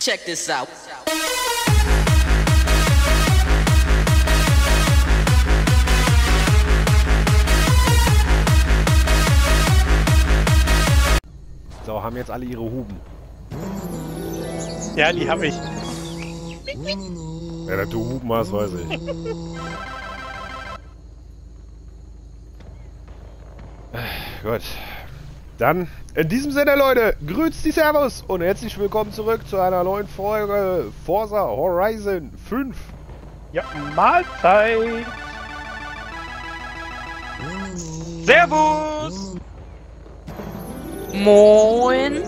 Check this out. So, haben jetzt alle ihre Huben. Ja, die habe ich. Ja, dass du Huben hast, weiß ich. Gut. Dann, in diesem Sinne, Leute, grüßt die Servus und herzlich willkommen zurück zu einer neuen Folge Forza Horizon 5. Ja, Mahlzeit. Servus. Moin.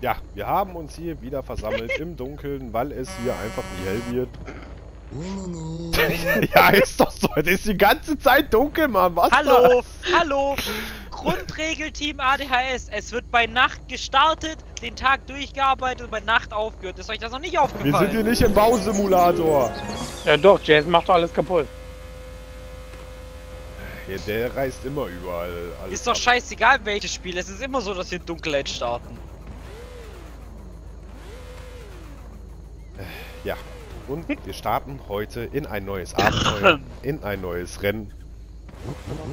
Ja, wir haben uns hier wieder versammelt im Dunkeln, weil es hier einfach nie hell wird. ja, ist doch so. Es ist die ganze Zeit dunkel, Mann. Was Hallo, hallo. Grundregelteam ADHS. Es wird bei Nacht gestartet, den Tag durchgearbeitet und bei Nacht aufgehört. Ist euch das noch nicht Da? Wir aufgefallen? sind hier nicht im Bausimulator. Ja doch, Jason macht doch alles kaputt. Ja, der reist immer überall. Alles ist doch ab. scheißegal welches Spiel. Es ist immer so, dass wir in Dunkelheit starten. Ja. Und wir starten heute in ein neues Abenteuer, in ein neues Rennen.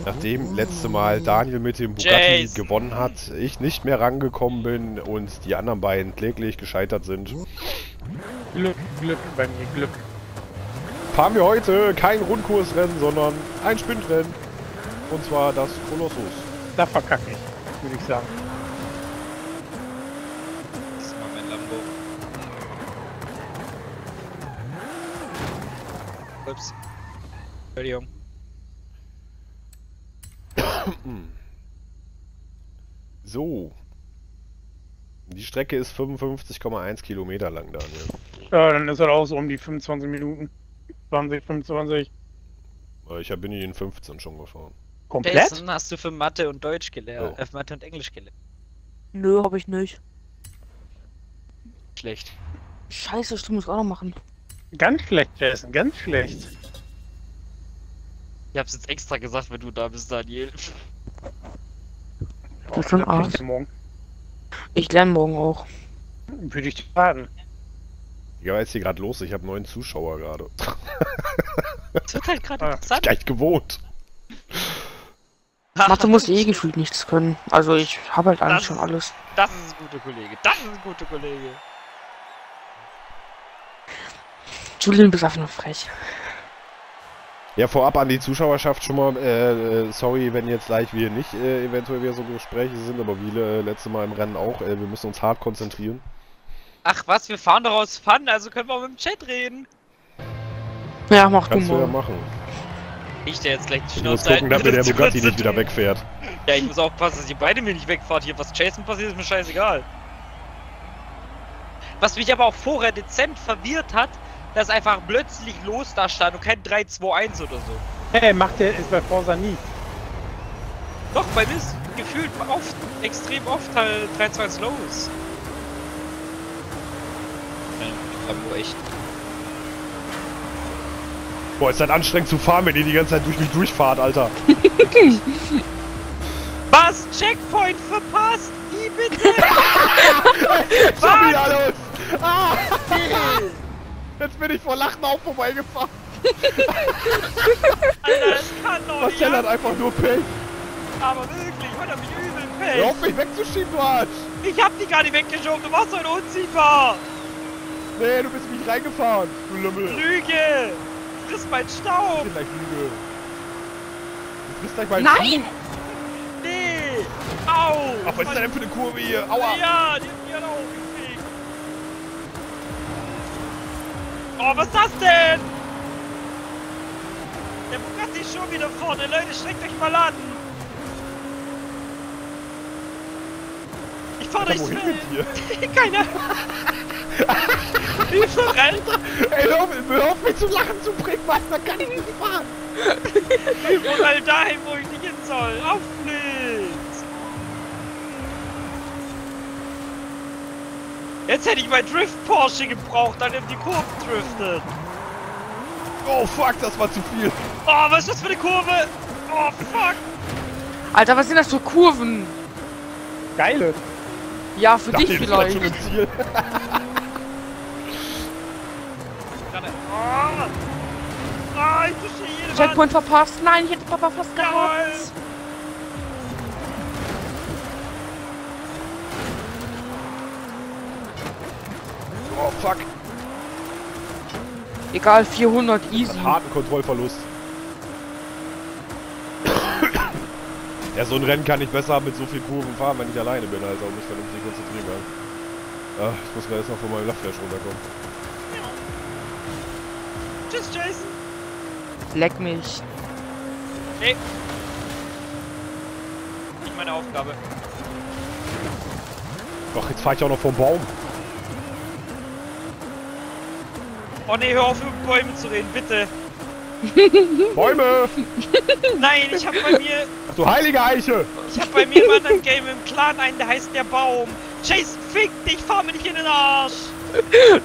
Nachdem letzte Mal Daniel mit dem Bugatti Jason. gewonnen hat, ich nicht mehr rangekommen bin und die anderen beiden kläglich gescheitert sind, Glück, Glück bei mir, Glück. fahren wir heute kein Rundkursrennen, sondern ein Sprintrennen. Und zwar das Kolossus. Da verkacke ich, würde ich sagen. Das ist mal mein Lambo. Ups. Entschuldigung. So. Die Strecke ist 55,1 Kilometer lang, Daniel. Ja, dann ist er auch so um die 25 Minuten. 20, 25. Äh, Ich bin in 15 schon gefahren. Komplett? Jason, hast du für Mathe und Deutsch gelernt? Oh. Äh, Mathe und Englisch gelernt? Nö, hab ich nicht. Schlecht. Scheiße, stimmt, muss ich auch noch machen. Ganz schlecht, Jason, ganz schlecht. Ich hab's jetzt extra gesagt, wenn du da bist, Daniel. Das ist schon Morgen. Ich lerne morgen auch. Würde ich raten. Ja, was ist hier gerade los? Ich habe neun Zuschauer gerade. Das wird halt gerade Ah. interessant. Gleich gewohnt. Mathe muss eh gefühlt nichts können. Also ich habe halt eigentlich Das- schon alles. Das ist ein guter Kollege. Das ist ein guter Kollege. Julian, du bist einfach nur frech. Ja, vorab an die Zuschauerschaft schon mal, äh, äh, sorry, wenn jetzt gleich wir nicht äh, eventuell wieder so Gespräche sind, aber wie äh, letzte Mal im Rennen auch, äh, wir müssen uns hart konzentrieren. Ach was, wir fahren doch aus Fun, also können wir auch mit dem Chat reden. Ja, mach du Kannst du ja mal. machen. Ich der jetzt gleich die Ich muss Schnauze gucken, dass mir der Bugatti nicht wieder wegfährt. Ja, ich muss aufpassen, dass ihr beide mir nicht wegfahrt. Hier, was Jason passiert, ist mir scheißegal. Was mich aber auch vorher dezent verwirrt hat, dass einfach plötzlich los da stand und kein 3-2-1 oder so. Hey, macht der ist bei Forza nie. Doch, bei mir ist gefühlt oft, extrem oft halt 3-2-1 los. Ja, Lambo echt. Boah, ist das anstrengend zu fahren, wenn ihr die ganze Zeit durch mich durchfahrt, Alter. Was? Checkpoint verpasst? Wie bitte? Schon wieder los! Ah! Jetzt bin ich vor Lachen auch vorbeigefahren. Alter, das kann doch nicht. Marcel hat einfach nur Pech. Aber wirklich, heute hab ich übel Hör Pech. auf mich wegzuschieben, du Arsch! Ich hab die gar nicht weggeschoben, du warst heute unziehbar. Nee, du bist mich reingefahren, du Lümmel. Lüge! Friss mein Staub! Gleich Lüge. Du bist gleich mein Nein! Nee! Au! Ach, was ist denn für eine Kurve hier? Aua! Ja, die mich halt auch gekriegt. Oh, was ist das denn? Der Bugatti ist schon wieder vorne. Leute, streckt euch mal an. Ich fahr durchs dir? Keine Ahnung. Wie verrennt? Ey, hör, auf- hör auf mich zu lachen zu bringen, Mann, da kann ich nicht fahren. Überall dahin, wo ich nicht hin soll. Auf Jetzt hätte ich mein Drift Porsche gebraucht, dann in die Kurve driftet. Oh, fuck, das war zu viel. Oh, was ist das für eine Kurve? Oh, fuck! Alter, was sind das für Kurven? Geile. Ja, für dich seid schon vielleicht. im Ziel. Gerade. Oh! Ah, ich. Checkpoint verpasst. Nein, ich hätte Papa fast gehabt. Oh, fuck. Egal, 400 easy. Harten Kontrollverlust. ja, so ein Rennen kann ich besser mit so viel Kurven fahren, wenn ich alleine bin, also auch mich vernünftig konzentrieren kann. Ah, ich muss gerade erst mal von meinem Lachflash runterkommen. Tschüss, Jason. Leck mich. Nee. Nicht meine Aufgabe. Doch, jetzt fahre ich auch noch vom Baum. Oh nee, hör auf über Bäume zu reden, bitte. Bäume! Nein, ich hab bei mir, Ach du heilige Eiche! ich hab bei mir im anderen Game im Clan einen, der heißt der Baum. Jason, fick dich, fahr mir nicht in den Arsch.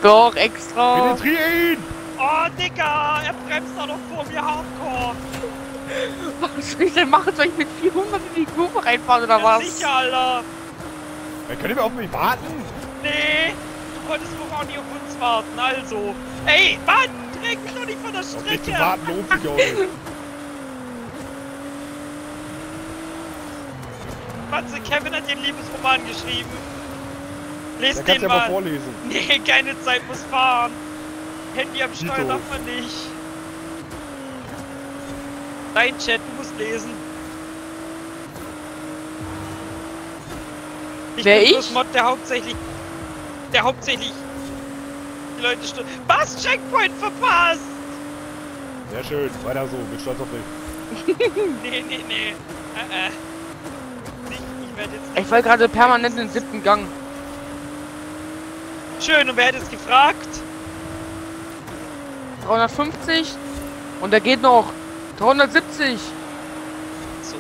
Doch, extra. Penetrier ihn! Oh, Digga, er bremst da noch vor mir hardcore. Was soll ich denn machen? Soll ich mit 400 in die Kurve reinfahren oder Ja, was? sicher, Alter. Ja, könnt ihr mal auf mich warten? Nee, du konntest wohl auch nicht auf uns warten, also. Ey, Mann, träg mich doch nicht von der Strecke. warten lohnt sich auch nicht. Matze, Kevin hat den Liebesroman geschrieben. Les Da kannst den du ja mal mal. vorlesen. Nee, keine Zeit muss fahren. Handy am Steuer Dito. darf man nicht. Dein Chat, du musst lesen. Ich Wer bin ich? Mod, der hauptsächlich. Der hauptsächlich. Die Leute stu- Was? Checkpoint verpasst! Sehr schön, weiter so, bin stolz auf dich. Nee, nee, nee. Äh, äh. Nicht, ich werde jetzt. Ich war gerade permanent in den siebten Gang. Schön, und wer hätte es gefragt? 350. Und der geht noch. 370. So.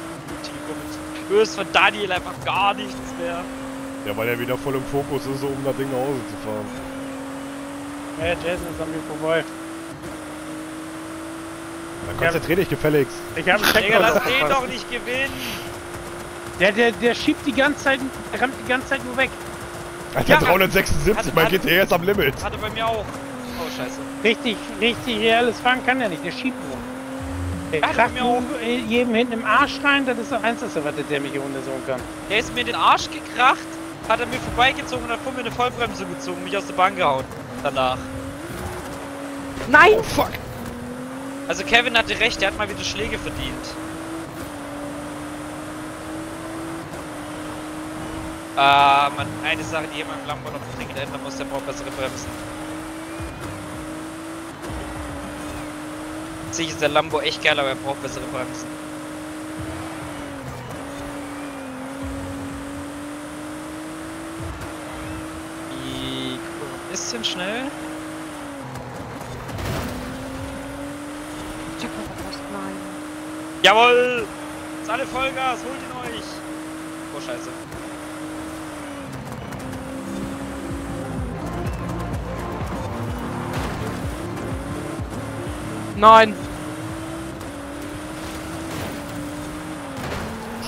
Du hörst von Daniel einfach gar nichts mehr. Ja, weil er wieder voll im Fokus ist, um das Ding nach Hause zu fahren. Ja, Jason ist an mir vorbei. Dann konzentrier dich gefälligst. Ich habe einen Digga, lass den doch nicht gewinnen. Der, der, der schiebt die ganze Zeit, der rammt die ganze Zeit nur weg. Alter, Ja, 376, hat- mein hat- GT ist am Limit. Hatte bei mir auch. Oh, scheiße. Richtig, richtig reales Fahren kann er nicht, der schiebt nur. Der kracht mir auch. nur jedem hinten im Arsch rein, das ist das Einzige, was der Dämliche Hundesohn kann. Der ist mir in den Arsch gekracht, hat er mir vorbeigezogen und hat vor mir eine Vollbremse gezogen, mich aus der Bahn gehauen. Danach. Nein. Oh fuck. Also Kevin hatte recht, der hat mal wieder Schläge verdient. Ah, man, eine Sache, die jemand im Lambo noch dringend ändern muss, der braucht bessere Bremsen. Sich ist der Lambo echt geil, aber er braucht bessere Bremsen. Die Kurve ein bisschen schnell. Jawohl! Ist alle Vollgas, holt ihn euch! Oh scheiße. Nein.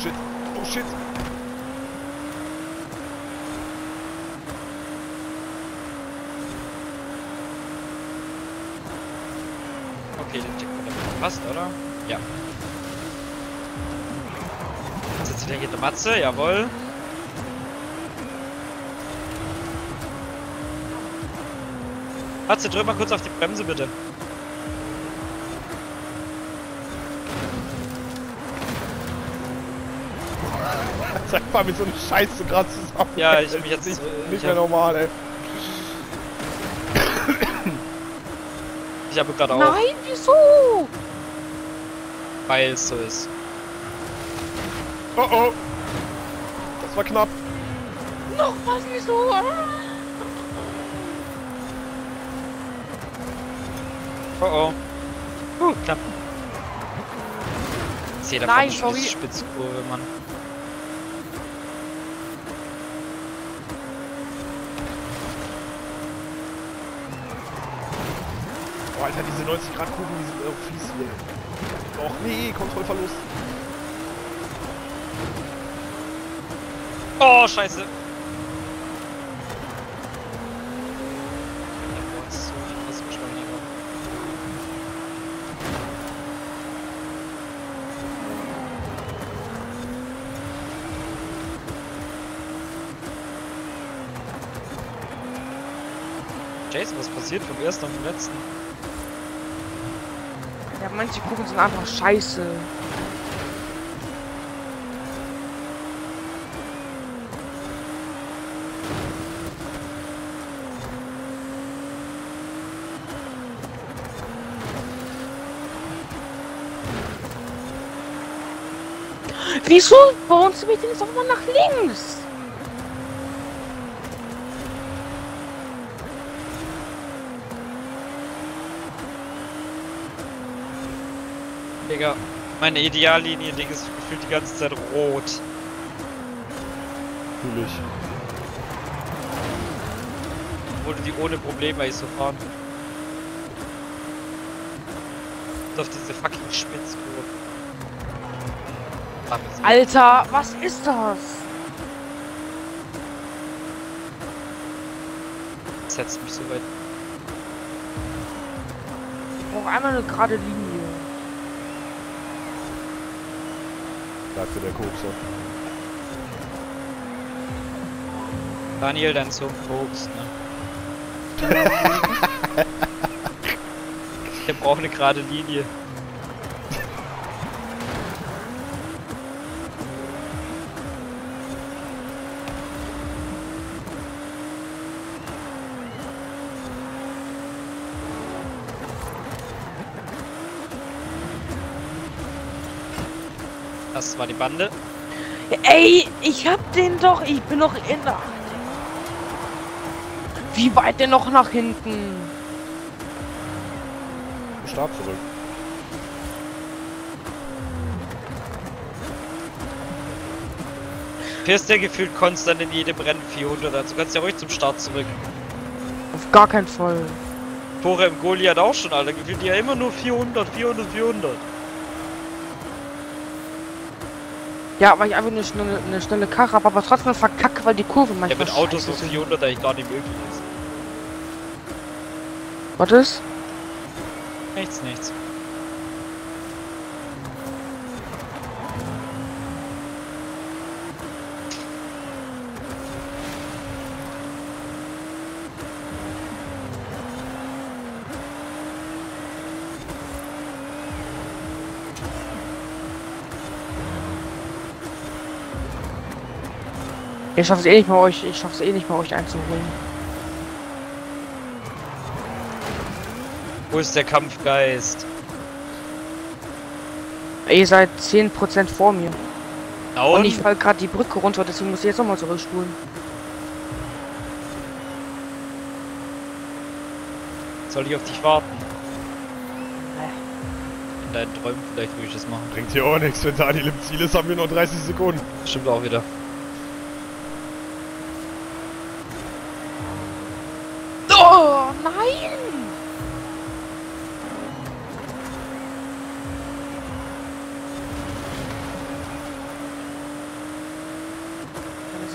Shit. Oh shit. Okay, den Verpasst, oder? Ja. Jetzt sitzt wieder hier der Matze, jawohl. Matze, drück mal kurz auf die Bremse, bitte. Sag mal, mit so einem Scheiß du gerade zusammen. Ja, ich mich jetzt, ist äh, Nicht ich mehr hab- normal, ey. Ich habe gerade auch, Nein? Weil es so ist. Oh oh. Das war knapp. Noch was, wieso? Ah. Oh oh. Uh, knapp. Ich sehe da Nein, sorry. die Spitzkurve, Mann. Oh, Alter, diese 90 Grad Kugeln, die sind auch fies hier. Och nee, Kontrollverlust. Oh, scheiße. Jason, was passiert vom ersten und den letzten? Ja, manche Kuchen sind einfach scheiße. Wieso? Bei uns bin ich denn jetzt auch mal nach links? Digga, meine Ideallinie, Ding ist gefühlt die ganze Zeit rot. Fühl ich. Obwohl du die ohne Probleme eigentlich so fahren. Und auf diese fucking Spitzkurve. Alter, was ist das? setzt mich so weit. Ich brauche einmal eine gerade Linie. Sagte der Kokser. Daniel, dein Sohn Koks, ne? Der braucht eine gerade Linie. Bande. Ey, ich hab den doch. Ich bin noch in der. Wie weit denn noch nach hinten? Start zurück. Fährst ja gefühlt konstant in jedem Rennen 400, also kannst ja ruhig zum Start zurück. Auf gar keinen Fall. Tore im Goliath auch schon, Alter. Gefühlt ja immer nur 400, 400, 400. Ja, weil ich einfach eine schnelle, eine schnelle Karre habe, aber trotzdem verkacke, weil die Kurve Ja, manchmal mit Autos so sind. 400 eigentlich gar nicht möglich ist. Was ist? Nichts, nichts. Ich schaff's eh nicht mehr euch, ich schaff's eh nicht mehr euch einzuholen. Wo ist der Kampfgeist? Ihr seid 10% vor mir. Na Und und? ich fall gerade die Brücke runter, deswegen muss ich jetzt nochmal zurückspulen. Soll ich auf dich warten? In deinen Träumen vielleicht würde ich das machen. Bringt hier auch nichts. Wenn Daniel im Ziel ist, haben wir noch 30 Sekunden. Stimmt auch wieder.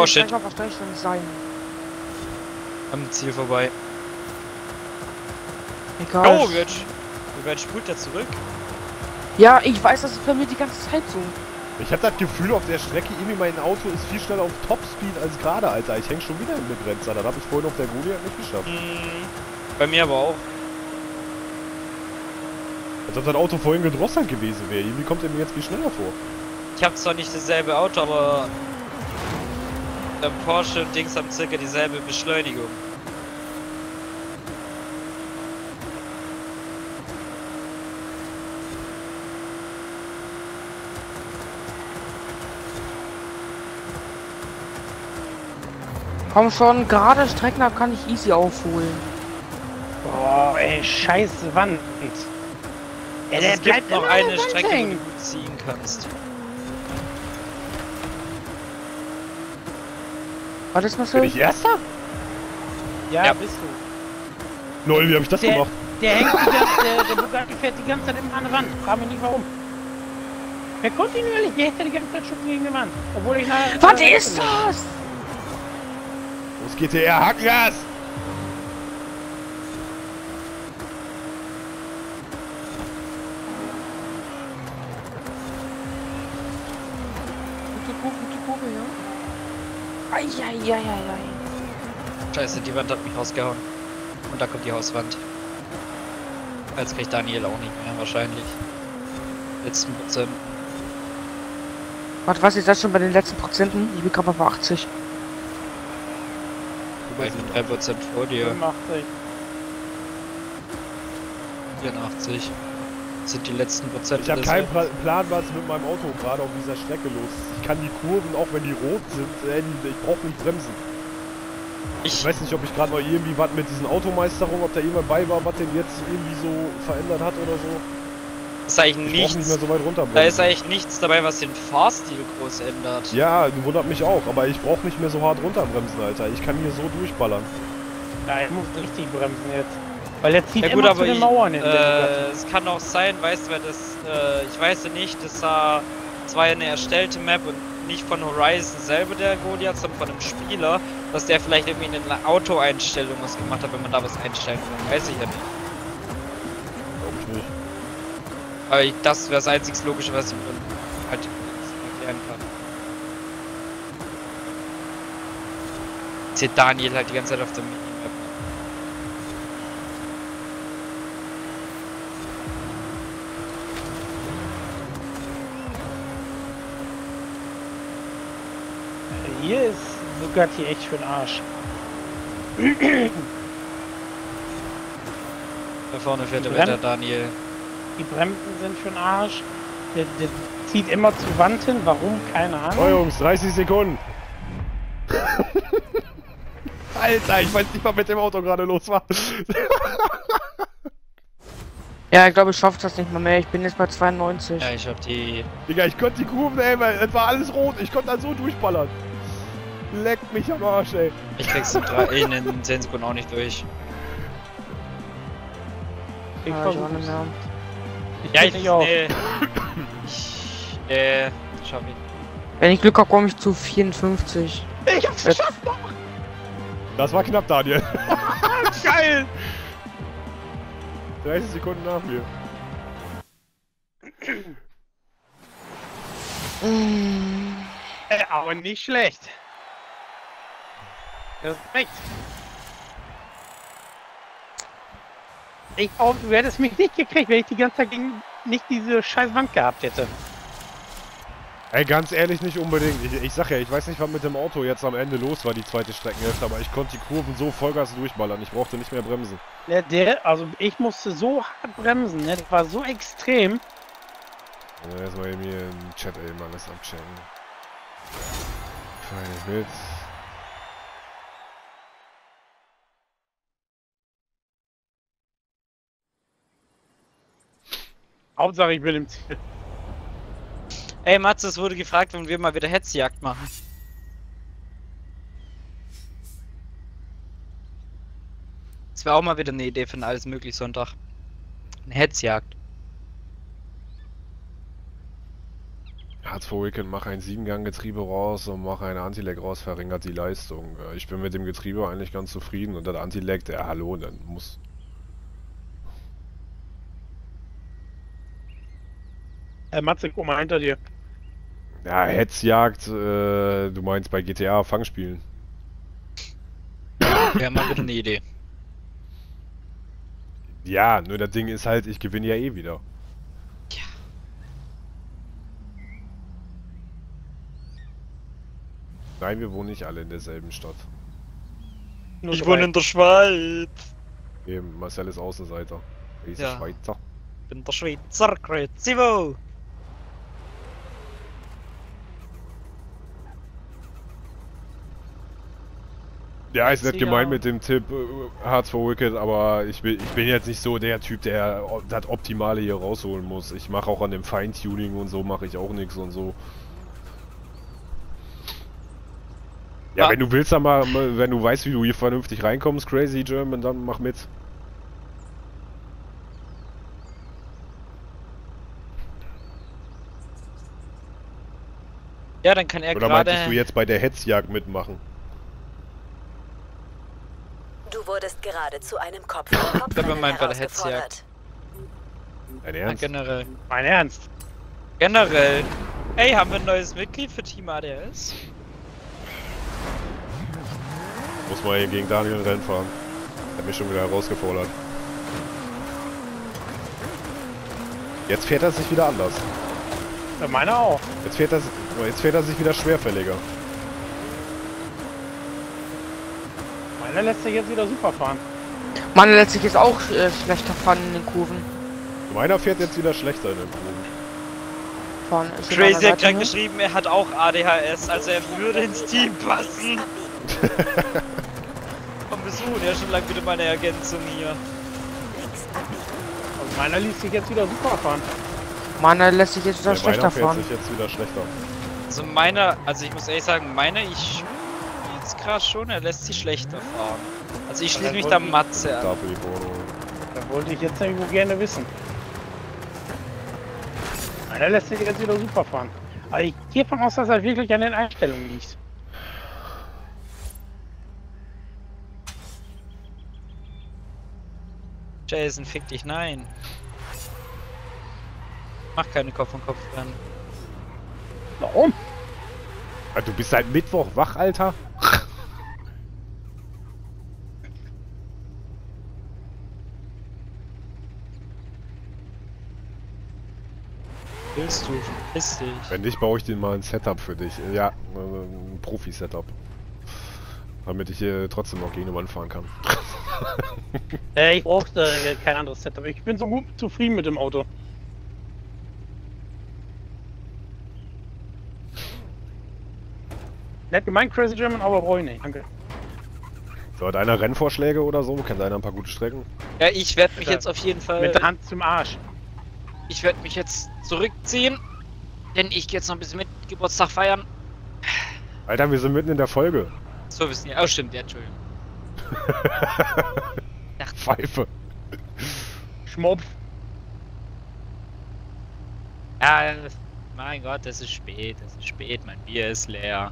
Oh, shit. mal wahrscheinlich schon sein. Am Ziel vorbei. Egal. Oh, Götsch! Wie weit spult er zurück? Ja, ich weiß, das ist bei mir die ganze Zeit so. Ich habe das Gefühl, auf der Strecke irgendwie mein Auto ist viel schneller auf Topspeed als gerade, Alter. Ich häng schon wieder im Begrenzer. Das habe ich vorhin auf der Goliath nicht geschafft. Hm, bei mir aber auch. Als ob das Auto vorhin gedrosselt gewesen wäre. Irgendwie kommt er mir jetzt viel schneller vor. Ich habe zwar nicht dasselbe Auto, aber der Porsche und Dings haben circa dieselbe Beschleunigung. Komm schon, gerade Strecken ab kann ich easy aufholen. Boah, ey, scheiß Wand. Ja, Also der es gibt bleibt noch an der eine Strecke, wo du ziehen kannst. Was ist Bin Marcel? ich Erster? Ja, Ja. bist du. Lol, wie habe ich das Der- gemacht? Der hängt die ganze, der, der Bugatti fährt die ganze Zeit immer an der Wand. Frag mich nicht warum. Der kontinuierlich, der hätte die ganze Zeit schon gegen die Wand. Obwohl ich nach. Was ist das? Los GTR, Hackgas! Gute Kurve, gute Kurve, ja. Eieieiei. Scheiße, die Wand hat mich rausgehauen. Und da kommt die Hauswand. Als kriegt Daniel auch nicht mehr, wahrscheinlich. Letzten Prozent. Warte, was ist das schon bei den letzten Prozenten? Ich bin gerade bei 80. Ich bin 3 Prozent vor dir. 85. 84. Sind die letzten Prozent. Ich habe keinen Pla- Plan, was mit meinem Auto gerade auf dieser Strecke los ist. Ich kann die Kurven, auch wenn die rot sind, äh, die- ich brauche nicht bremsen. Ich Ich, weiß nicht, ob ich gerade noch irgendwie was mit diesen Automeisterungen, ob da jemand bei war, was den jetzt irgendwie so verändert hat oder so. ist eigentlich Ich brauche nicht mehr nichts. so weit runter. Da ist eigentlich nichts dabei, was den Fahrstil groß ändert. Ja, wundert mich auch, aber ich brauche nicht mehr so hart runterbremsen, Alter. Ich kann hier so durchballern. Ja, ich muss richtig bremsen jetzt. Weil er zieht Ja gut, immer aber zu den ich, Mauern hin. der Bugatti. äh, es kann auch sein, weißt du, weil das, äh, ich weiß ja nicht, das war, das war ja eine erstellte Map und nicht von Horizon selber der Goliath, sondern von einem Spieler, dass der vielleicht irgendwie in den Auto-Einstellungen was gemacht hat, wenn man da was einstellen kann. Weiß ich ja nicht. Glaube ich nicht. Aber ich, das wäre das einzig Logische, was ich mir halt erklären kann. Jetzt hier Daniel halt die ganze Zeit auf der Minimap. Hier ist Bugatti echt für den Arsch. Da vorne fährt der Wetter Daniel. Die Bremsen sind für den Arsch. Der, der zieht immer zur Wand hin. Warum? Keine Oh Ahnung. Jungs, 30 Sekunden. Alter, ich weiß nicht, was mit dem Auto gerade los war. Ja, ich glaube, ich schaffe das nicht mal mehr. Ich bin jetzt bei 92. Ja, ich hab die. Digga, ich konnte die Kurven, ey, weil es war alles rot. Ich konnte da so durchballern. Leck mich am Arsch, ey. Ich krieg's in, drei, in den 10 Sekunden auch nicht durch. Ich Ja, ich auch versuch's. nicht mehr. Ich Ja, ich. nicht auf. Nee. Ich. Äh. Schaff ich. Wenn ich Glück habe, komme ich zu 54. Ich hab's Jetzt- geschafft! Das war knapp, Daniel. Geil! 30 Sekunden nach mir. Äh, aber nicht schlecht. Respekt. Ich auch, du hättest mich nicht gekriegt, wenn ich die ganze Zeit gegen nicht diese scheiß Wand gehabt hätte. Ey, ganz ehrlich, nicht unbedingt. Ich, ich sag ja, ich weiß nicht, was mit dem Auto jetzt am Ende los war, die zweite Streckenhälfte, aber ich konnte die Kurven so Vollgas durchballern. Ich brauchte nicht mehr bremsen. Der, der, also ich musste so hart bremsen, ne? das war so extrem. Also erstmal eben hier im Chat eben alles abchecken. Fahr ich Hauptsache ich bin im Ziel. Ey, Matze, es wurde gefragt, wenn wir mal wieder Hetzjagd machen. Das wäre auch mal wieder eine Idee für einen alles möglich Sonntag. Eine Hetzjagd. Weekend, mach ein 7-Gang-Getriebe raus und mach ein Anti-Lag raus, verringert die Leistung. Ich bin mit dem Getriebe eigentlich ganz zufrieden und das Anti-Lag, der hallo, dann muss. Äh, Matze, guck mal hinter dir. Ja, Hetzjagd, äh, du meinst bei GTA Fangspielen. Wäre mal wieder eine Idee. Ja, nur das Ding ist halt, ich gewinne ja eh wieder. Ja. Nein, wir wohnen nicht alle in derselben Stadt. Nur Ich drei. wohne in der Schweiz. Eben, Marcel ist Außenseiter. Er ist Ja. Schweizer. Ich bin der Schweizer Kreuzimo. Ja, ist nicht gemeint mit dem Tipp äh, Hearts for Wicked, aber ich bin, ich bin jetzt nicht so der Typ, der das Optimale hier rausholen muss. Ich mache auch an dem Feintuning und so mache ich auch nichts und so. Ja, Ja. wenn du willst, dann mal, wenn du weißt, wie du hier vernünftig reinkommst, Crazy German, dann mach mit. Ja, dann kann er Oder gerade. meintest du jetzt bei der Hetzjagd mitmachen? Du wurdest gerade zu einem Kopf glaube, Rennen meint bei der herausgefordert. Dein Ja, Ernst? generell. Mein Ernst. Generell. Hey, haben wir ein neues Mitglied für Team ADS? Muss mal hier gegen Daniel Rennen fahren. Hat mich schon wieder herausgefordert. Jetzt fährt er sich wieder anders. Ja, meiner auch. Jetzt fährt er, jetzt fährt er sich wieder schwerfälliger. Meiner lässt sich jetzt wieder super fahren. Man lässt sich jetzt auch äh, schlechter fahren in den Kurven. Meiner fährt jetzt wieder schlechter in den Kurven. Fahren in Crazy hat gerade geschrieben, er hat auch ADHS, also er würde ins Team passen. Komm, wir suchen ja schon lange wieder meine Ergänzung hier. Meiner ließ sich jetzt wieder super fahren. Meiner lässt sich jetzt wieder Der schlechter meiner fährt fahren. sich jetzt wieder schlechter. Also meiner, also ich muss ehrlich sagen, meiner, ich gerade schon, er lässt sich schlechter fahren. Also ich schließe mich da Matze an. Da wollte ich jetzt irgendwo gerne wissen. Meiner lässt sich jetzt wieder super fahren. Aber ich gehe von aus, dass er wirklich an den Einstellungen liegt. Jason, fick dich, nein. Mach keine Kopf und Kopf rennen. Warum? Ah, Du bist seit Mittwoch wach, Alter? Willst du? Verpiss dich. Wenn nicht, baue ich dir mal ein Setup für dich. Ja, ein Profi-Setup. Damit ich hier trotzdem noch gegen den Mann fahren kann. Äh, ich brauchte äh, kein anderes Setup. Ich bin so gut zufrieden mit dem Auto. Nett gemeint, Crazy German, aber brauche ich nicht. Danke. So, hat einer Rennvorschläge oder so? Kennt einer ein paar gute Strecken? Ja, ich werde mich jetzt auf jeden Fall. Mit der Hand zum Arsch. Ich werde mich jetzt zurückziehen. Denn ich gehe jetzt noch ein bisschen mit Geburtstag feiern. Alter, wir sind mitten in der Folge. So wissen ja. Oh, stimmt, ja, Entschuldigung. Pfeife. Schmopf. Ja, mein Gott, es ist spät. Es ist spät. Mein Bier ist leer.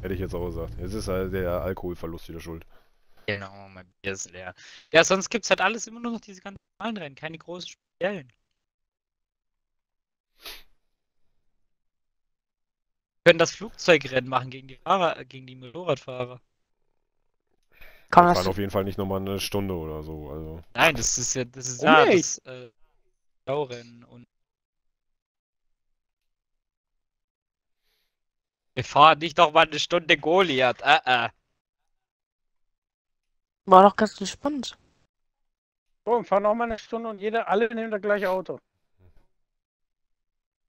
Hätte ich jetzt auch gesagt. Jetzt ist halt der Alkoholverlust wieder schuld. Genau, mein Bier ist leer. Ja, sonst gibt's halt alles immer nur noch diese ganzen normalen Rennen. Keine großen speziellen. Wir können das Flugzeugrennen machen gegen die Fahrer, äh, gegen die Motorradfahrer. Kann fahren das auf jeden Fall nicht nochmal eine Stunde oder so. Also. Nein, das ist ja, das ist Oh, ja nee. das äh, Staurennen und wir fahren nicht noch mal eine Stunde Goliath. Äh, äh. War doch ganz entspannt. So, und fahren noch mal eine Stunde und jeder, alle nehmen das gleiche Auto.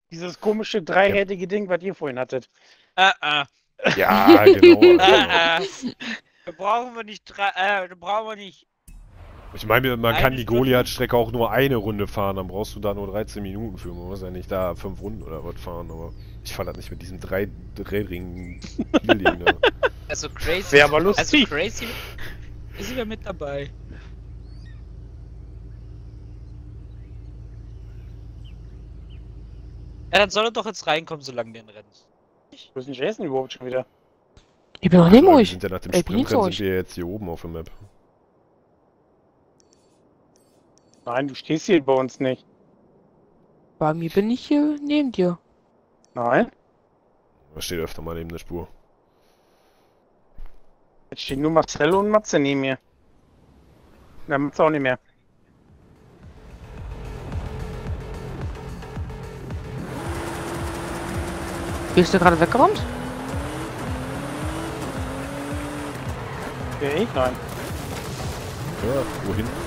Dieses komische dreirädige Ding, was ihr vorhin hattet. Äh, äh. Ja, genau. Also. Äh, äh. Da brauchen wir nicht drei, äh, da brauchen wir nicht. Ich meine, man kann Eine die Stunde. Goliath-Strecke auch nur eine Runde fahren, dann brauchst du da nur 13 Minuten für. Man muss ja nicht da fünf Runden oder was fahren, aber ich fahre das nicht mit diesem dreirädrigen Ding da. Also crazy. Wäre aber Also lustig. Ist wieder mit dabei. Ja, dann soll er doch jetzt reinkommen, solange den rennt. Wo ist denn Jason überhaupt schon wieder? Ich bin noch neben Wir euch. sind ja nach dem Ey, bin ich Sprintrennen sind wir jetzt hier oben auf der Map. Nein, du stehst hier bei uns nicht. Bei mir bin ich hier neben dir. Nein. Da steht öfter mal neben der Spur. Jetzt stehen nur Marcello und Matze neben mir. Dann Matze auch nicht mehr. Bist du gerade weggeräumt? Ja, ich? Nein. Ja, wohin?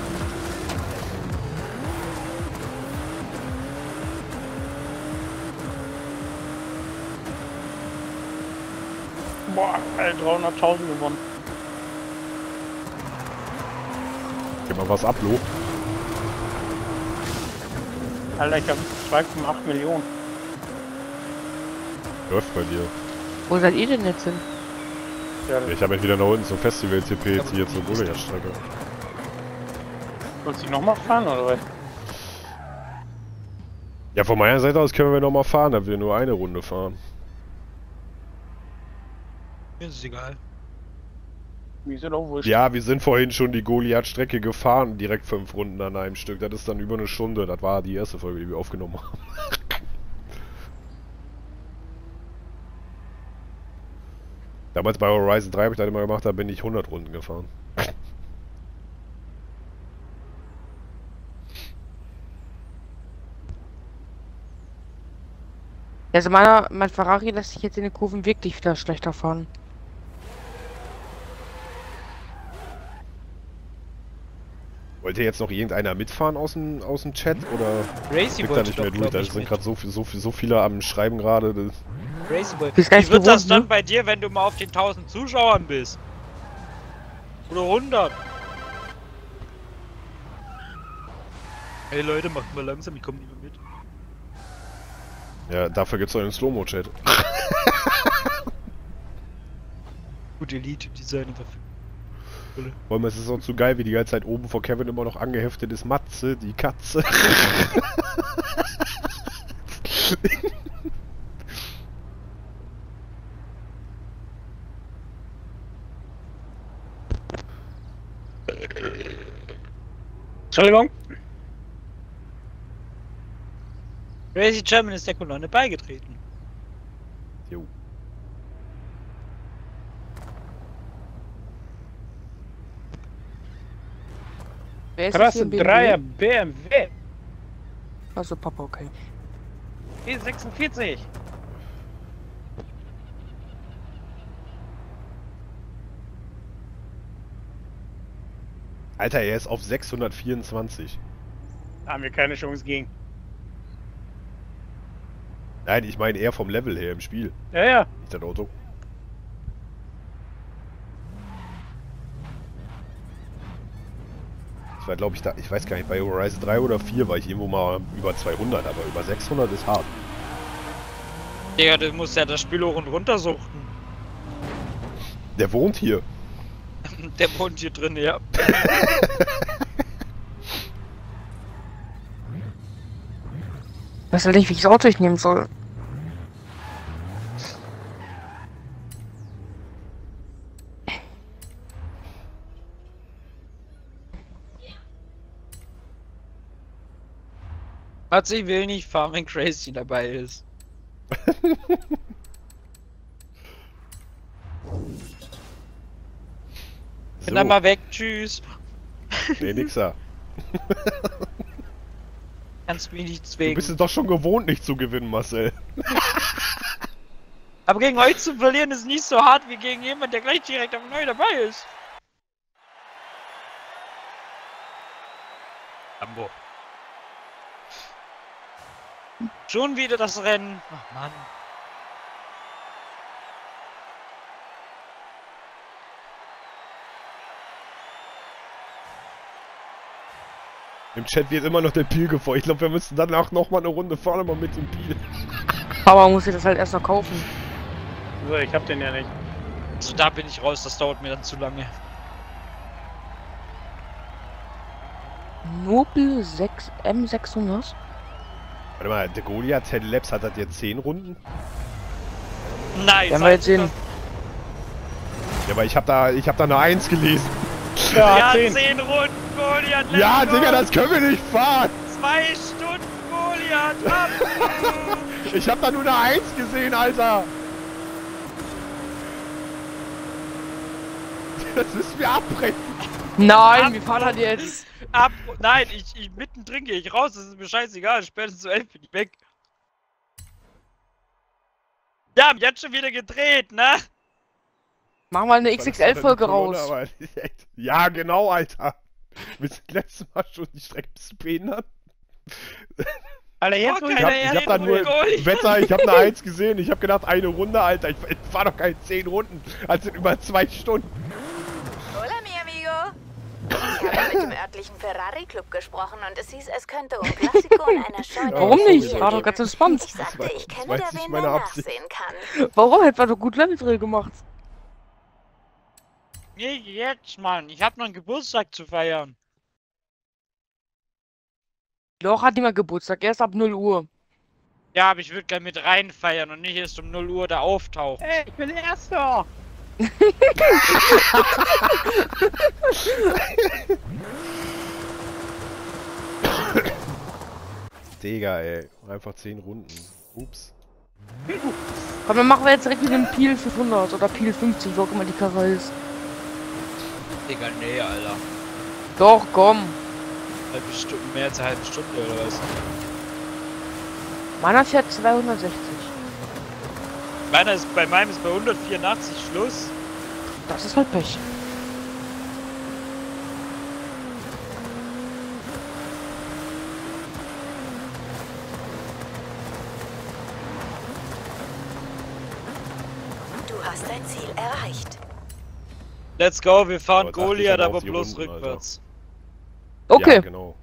Boah, alle 300.000 gewonnen. Gib mal was ab, Lo. Alter, ich habe 2,8 Millionen. Läuft bei dir. Wo seid ihr denn jetzt hin? Ja, Ich habe entweder nach unten zum Festival-CP, jetzt hier zur Goliath-Strecke. Willst du nochmal fahren oder was? Ja, von meiner Seite aus können wir nochmal fahren, da wir nur eine Runde fahren. Mir ist es egal. Ist das auch wurscht? Ja, wir sind vorhin schon die Goliath-Strecke gefahren, direkt fünf Runden an einem Stück. Das ist dann über eine Stunde. Das war die erste Folge, die wir aufgenommen haben. Damals bei Horizon 3 habe ich das immer gemacht, da bin ich 100 Runden gefahren. Also meiner, mein Ferrari lässt sich jetzt in den Kurven wirklich wieder schlechter fahren. Wollte jetzt noch irgendeiner mitfahren aus dem, aus dem Chat oder Racy blickt da wollte nicht doch, mehr durch? Da ich, sind gerade so, viel- so, viel- so viele am Schreiben gerade. Racy wollte. Gar Wie wird das dann ne? bei dir, wenn du mal auf den 1000 Zuschauern bist? Oder 100? Hey Leute, macht mal langsam, ich komme nicht mehr mit. Ja, dafür gibt's doch den Slow-Mo-Chat. Gut, Elite-Design verfügbar. Vor allem, es ist auch zu geil, wie die ganze Zeit oben vor Kevin immer noch angeheftet ist. Matze, die Katze. Entschuldigung. Racy German ist der Kolonne beigetreten. Wer Krasse? Dreier BMW. Also Papa, okay. E46. Alter, er ist auf 624. Da haben wir keine Chance gegen. Nein, ich meine eher vom Level her im Spiel. Ja, ja. Nicht das Auto. Ich war glaube ich da, ich weiß gar nicht, bei Horizon 3 oder 4 war ich irgendwo mal über 200, aber über 600 ist hart. Digga, du musst ja das Spiel hoch und runter suchen. Der wohnt hier. Der wohnt hier drin, ja. Ich weiß halt nicht, welches Auto ich nehmen soll. Hat sie will nicht fahren, wenn Crazy dabei ist. Bin dann mal weg, tschüss. Nee, nix da. Kannst mir nichts Du wegen. bist es doch schon gewohnt, nicht zu gewinnen, Marcel. Aber gegen euch zu verlieren ist nicht so hart wie gegen jemand, der gleich direkt am neu dabei ist. Lambo. Schon wieder das Rennen. Ach Mann. Im Chat wird immer noch der Peel gefordert. Ich glaube, wir müssen danach noch mal eine Runde fahren, aber mit dem Peel. Aber man muss sich das halt erst noch kaufen. So, ich hab den ja nicht. So, da bin ich raus, das dauert mir dann zu lange. Nobel 6 M600? Warte mal, der Goliath 10 Labs hat das jetzt 10 Runden? Nice. Werden wir jetzt sehen. Ja, aber ich habe da, ich habe da eine 1 gelesen. Ja, Ja, 10. 10 Runden Goliath. let's Ja. Digga, das können wir nicht fahren. Zwei Stunden Goliath. Ab. Ich habe da nur eine 1 gesehen, Alter. Das müssen wir abbrechen. Nein, wir fahren halt jetzt. Ab. Nein, ich, ich mittendrin gehe ich raus, das ist mir scheißegal. Spätestens zu 11 bin ich weg. Ja, haben jetzt schon wieder gedreht, ne? Machen wir eine XXL-Folge raus. Aber Ja, genau, Alter. Wir sind letztes Mal schon die Strecke behindert. Alter, jetzt Oh, wo Ich hab, ich hab da nur. Wetter, ich hab eine 1 gesehen. Ich hab gedacht, eine Runde, Alter. Ich, ich fahr doch keine 10 Runden. Also in über 2 Stunden. Ich habe mit dem örtlichen Ferrari-Club gesprochen und es hieß, es könnte um Klassiko in einer Scheune Warum nicht? War doch ganz entspannt. Ich sagte, ich kenne da wen, meine der nachsehen kann. Warum? Hätte man doch gut Level gemacht. Nee, jetzt, Mann. Ich hab noch einen Geburtstag zu feiern. Doch, hat niemand Geburtstag. Erst ab 0 Uhr. Ja, aber ich würde gerne mit rein feiern und nicht erst um 0 Uhr da auftauchen. Ey, ich bin Erster. Digga, ey. Einfach 10 Runden. Ups. Komm, dann machen wir jetzt direkt mit dem Peel 500 oder Peel 50, wo auch immer die Karre ist. Digga, nee, Alter. Doch, komm. Halbe Stunde, mehr als eine halbe Stunde oder was? Meiner fährt 260. Meiner ist, bei meinem ist bei 184 Schluss. Das ist halt Pech. Du hast dein Ziel erreicht. Let's go, wir fahren Aber Goliath, aber bloß Runden, Alter. rückwärts. Okay. Ja, genau.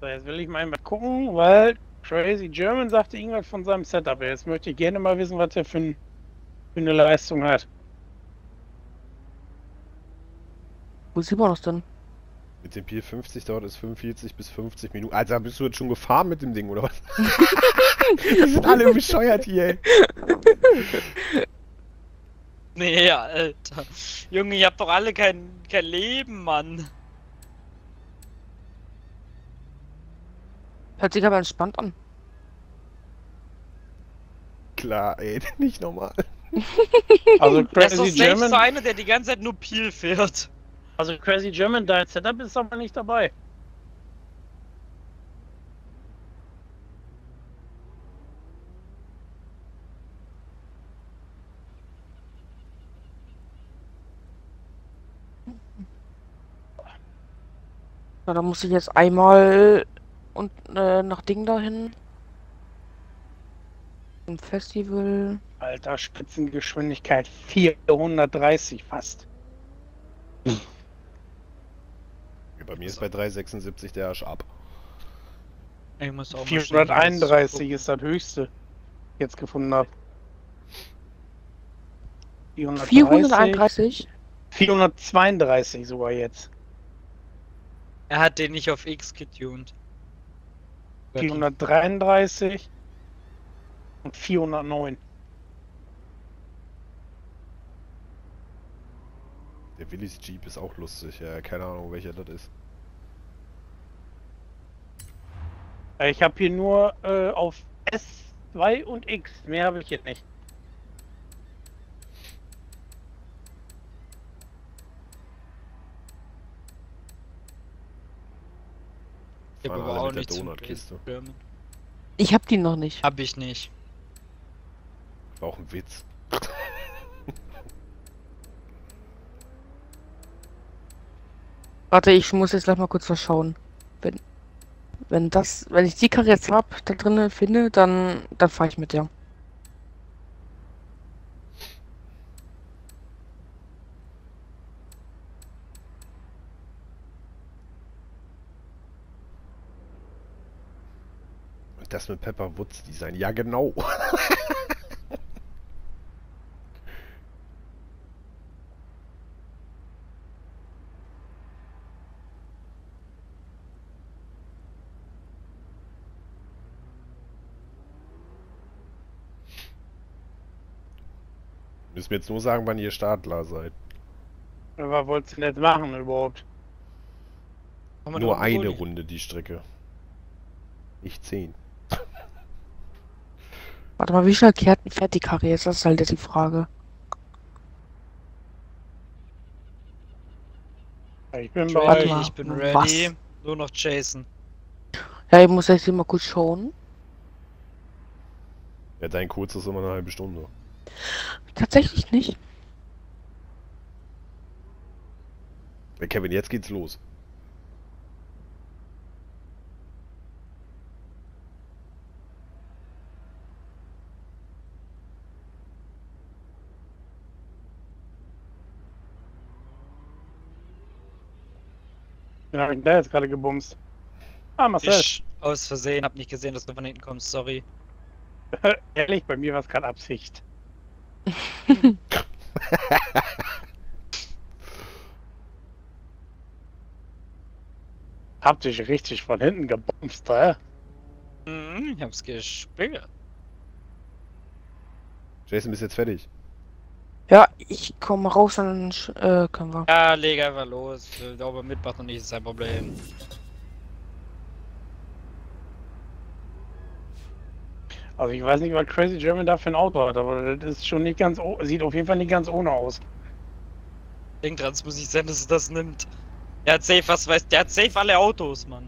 So, jetzt will ich mal mal gucken, weil Crazy German sagte irgendwas von seinem Setup. Jetzt möchte ich gerne mal wissen, was er für, ein, für eine Leistung hat. Wo sieht man das denn? Mit dem Pier 50 dauert es 45 bis 50 Minuten. Alter, bist du jetzt schon gefahren mit dem Ding, oder was? Die sind alle bescheuert hier, ey. Nee, Alter. Junge, ihr habt doch alle kein, kein Leben, Mann. Hört sich aber entspannt an. Klar, ey, nicht normal. Also ist Crazy selbst so German, einer, der die ganze Zeit nur Peel fährt. also Crazy German, dein Setup ist aber nicht dabei. Na, da muss ich jetzt einmal und äh, nach Ding dahin. Im Festival. Alter, Spitzengeschwindigkeit 430 fast. Bei mir ist bei 376 der Arsch ab. Ich muss auch mal schnell 431 ist das höchste jetzt gefunden habe. 430, 431? 432 sogar jetzt. Er hat den nicht auf X getuned. 433 und 409. Der Willis Jeep ist auch lustig, ja, keine Ahnung welcher das ist. Ich habe hier nur äh, auf S2 und X. Mehr habe ich jetzt nicht. Ich hab Fahren aber auch mit der nicht Donutkiste. Ich hab die noch nicht. Hab ich nicht. War auch ein Witz. Warte, ich muss jetzt gleich mal kurz verschauen. Wenn, wenn das, wenn ich die Karre jetzt hab, da drinnen finde, dann, dann fahre ich mit der. Mit Pepper Woods Design. Ja, genau. Müssen wir jetzt nur sagen, wann ihr Startler seid. Was wolltest du denn jetzt machen überhaupt? Nur eine? Runde die Strecke. Nicht zehn. Warte mal, wie schnell kehrt fährt die Karre jetzt? Das ist halt jetzt die Frage. Ich bin Warte bereit. mal. ich bin Was? ready. Nur noch Jason. Ja, ich muss jetzt mal kurz schauen. Ja, dein Kurz ist immer eine halbe Stunde. Tatsächlich nicht. Kevin, jetzt geht's los. Den hab ich da jetzt gerade gebumst. Ah, Marcel. Ich aus Versehen, hab nicht gesehen, dass du von hinten kommst, sorry. Ehrlich, bei mir war es gerade Absicht. Hab dich richtig von hinten gebumst, hä? Mhm, ich hab's gespürt. Jason, bist jetzt fertig? Ja, ich komme raus, dann äh, können wir. Ja, leg einfach los. Ich glaube, mitmacht noch nicht ist ein Problem. Also ich weiß nicht, was Crazy German da für ein Auto hat, aber das ist schon nicht ganz, sieht auf jeden Fall nicht ganz ohne aus. Denk dran, es muss nicht sein, dass es das nimmt. Der hat safe, was weiß, der hat safe alle Autos, Mann.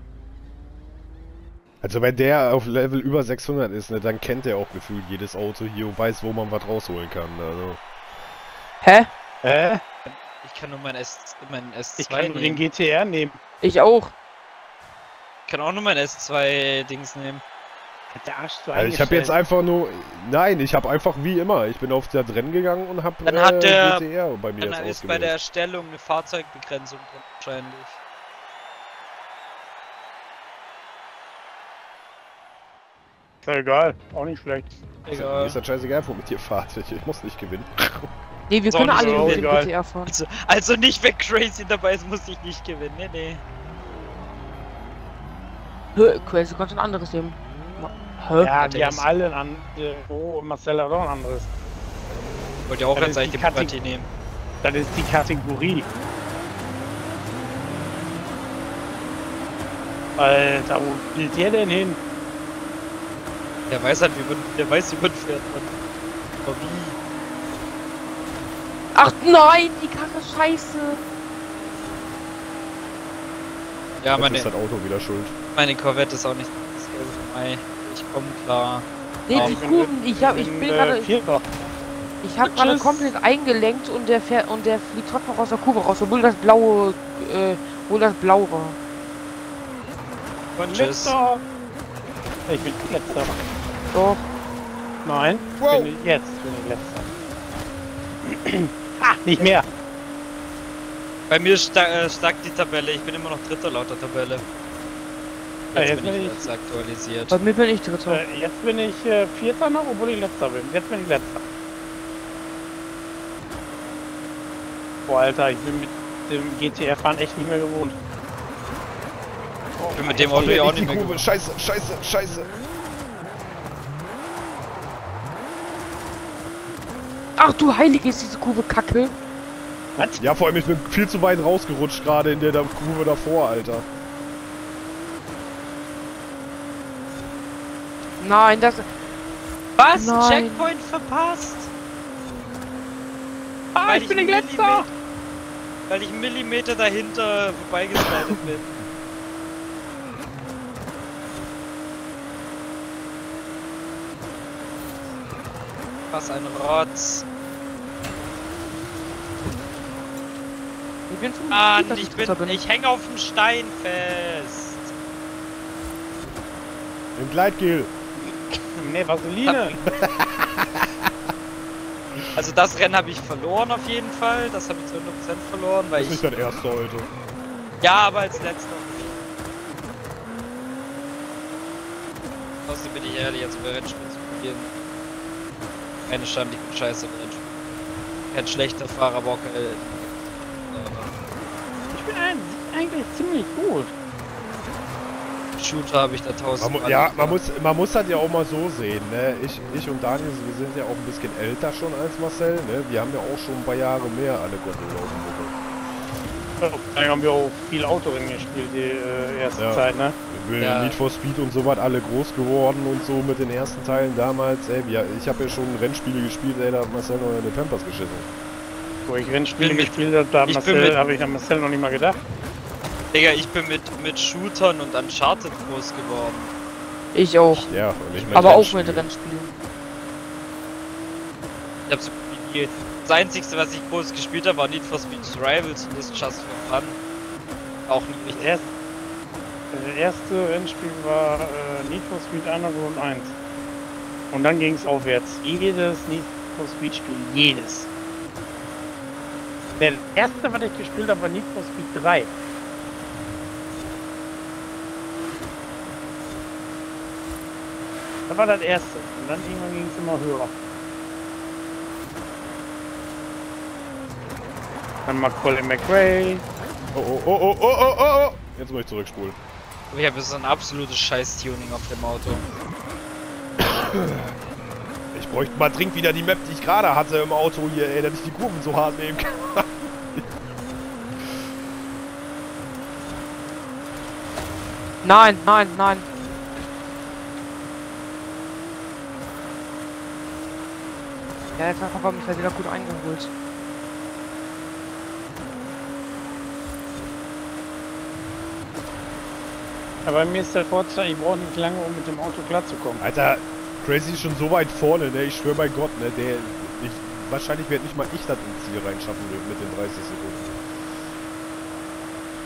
Also wenn der auf Level über 600 ist, ne, dann kennt er auch gefühlt jedes Auto hier und weiß, wo man was rausholen kann. Also. Hä? Hä? Ich kann nur mein S, mein S2 Ich kann nur den nehmen. GTR nehmen. Ich auch. Ich kann auch nur mein S2-Dings nehmen. Hat der Arsch so Also ich habe jetzt einfach nur, nein, ich habe einfach wie immer, ich bin auf das Rennen gegangen und habe Dann hat der- GTR bei mir Dann jetzt ist bei der Erstellung eine Fahrzeugbegrenzung drin, wahrscheinlich. Ist ja egal, auch nicht schlecht. Egal. ist das scheißegal, womit ihr fahrt. Ich muss nicht gewinnen. Nee, wir können alle so egal. GTR fahren. Also, also nicht, wenn Crazy dabei ist, muss ich nicht gewinnen. Nee, nee. Hä, Crazy kannst du ein anderes nehmen. Hä? Ja, die haben alle ein anderes. Oh, Marcel hat auch ein anderes. Wollt ihr auch das eigentlich Bugatti nehmen? Das ist die Kategorie. Alter, wo will der denn hin? Der weiß halt, wie man, der weiß, wie man fährt. Aber wie? Ach nein, die Karre scheiße. Ja, Jetzt meine, ist das Auto wieder schuld. meine Corvette ist auch nicht. Ich komme klar. Nee, die ich bin- Kurven, ich hab, ich bin, äh, gerade, Vierter. ich hab gerade komplett eingelenkt und der fährt und der fliegt trotzdem noch aus der Kurve raus, obwohl das blaue, äh, obwohl das blau war. Ich bin Tschüss. letzter. Ich bin letzter. Doch. Nein, Wow. bin ich, jetzt bin ich letzter. Ah, nicht mehr. Bei mir sta äh, stark die Tabelle. Ich bin immer noch Dritter laut der Tabelle. Ja, Jetzt, jetzt bin bin ich jetzt aktualisiert. Bei mir bin ich Dritter. Äh, jetzt bin ich äh, Vierter noch, obwohl ich letzter bin. Jetzt bin ich letzter. Boah, Alter, ich bin mit dem GTR-Fahren echt nicht mehr gewohnt. Ich bin mit dem Auto ja auch nicht mehr gewohnt. Scheiße, scheiße, scheiße. Ach du Heilige, ist diese Kurve kacke. Was? Ja, vor allem, ich bin viel zu weit rausgerutscht gerade in der Kurve davor, Alter. Nein, das, Was? Nein. Checkpoint verpasst? Ah, Weil ich bin einen nicht letzter! Millimeter- Weil ich einen Millimeter dahinter vorbeigeslidet bin. Was ein Rotz. Bin schon Mann, ich Dritter bin, ich hänge auf dem Stein fest. Im Gleitgel. Ne, Vaseline! Also das Rennen habe ich verloren auf jeden Fall. Das habe ich zu 100% verloren, weil Das ist ich... nicht dein erster heute. Ja, aber als letzter. Außerdem bin ich ehrlich, jetzt bei Rennspielen zu probieren. Keine Schande, ich bin scheiße im Rennspiel. Kein schlechter Fahrer, aber auch. Äh, bin eigentlich ziemlich gut. Shooter habe ich da tausend Man, ja, man muss, man muss das ja auch mal so sehen, ne? Ich, ich und Daniel, wir sind ja auch ein bisschen älter schon als Marcel, ne? Wir haben ja auch schon ein paar Jahre mehr alle dem Buckel. Dann haben wir auch viel Autorennen gespielt, die äh, erste Ja. Zeit, ne? Wir Ja. Need for Speed und so was alle groß geworden und so mit den ersten Teilen damals, ey, ja, ich habe ja schon Rennspiele gespielt, ey, da hat Marcel noch in den Pampers geschissen. Wo ich Rennspiele gespielt habe, da habe ich an Marcel noch nicht mal gedacht. Digga, ich bin mit, mit Shootern und Uncharted groß geworden. Ich auch. Ja, und ich mit Aber auch mit Rennspielen. Ich hab so nie- Das einzigste, was ich groß gespielt habe, war Need for Speed Rivals und das Just for Fun. Auch nie Das richtig. erste, das erste Rennspiel war äh, Need for Speed Underground 1. Und dann ging es aufwärts. Jedes Need for Speed Spiel, jedes. Der erste, was ich gespielt habe, war Need for Speed 3. Das war das erste. Und dann irgendwann ging es immer höher. Dann mal Colin McRae. Oh, oh, oh, oh, oh, oh, oh, oh. Jetzt muss ich zurückspulen. Ich habe so ein absolutes Scheiß-Tuning auf dem Auto. Ich bräuchte mal dringend wieder die Map, die ich gerade hatte im Auto hier, ey, dass ich die Kurven so hart nehmen kann. Nein, nein, nein. Ja, jetzt hat Papa mich halt wieder gut eingeholt. Aber bei mir ist der Vorteil, ich brauche nicht lange, um mit dem Auto klarzukommen. Alter, Crazy ist schon so weit vorne, ne? Ich schwöre bei Gott, ne? Der, ich, wahrscheinlich werde nicht mal ich das ins Ziel reinschaffen mit den 30 Sekunden.